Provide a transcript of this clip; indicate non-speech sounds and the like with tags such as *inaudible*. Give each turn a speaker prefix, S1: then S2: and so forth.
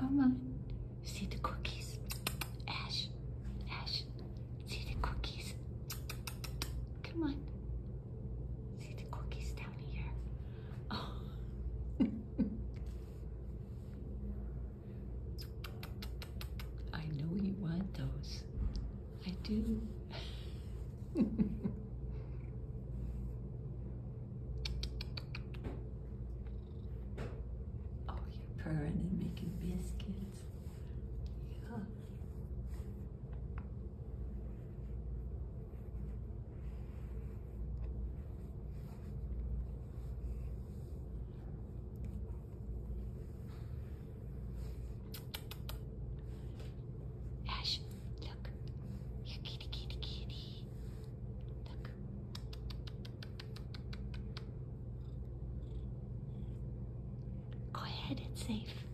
S1: Come on. See the cookies. Ash. Ash. See the cookies. Come on. See the cookies down here. Oh. I know you want those. I do. *laughs* oh, you're purring biscuits. Ash, look. Kitty, kitty, kitty. Look. Go ahead, it's safe.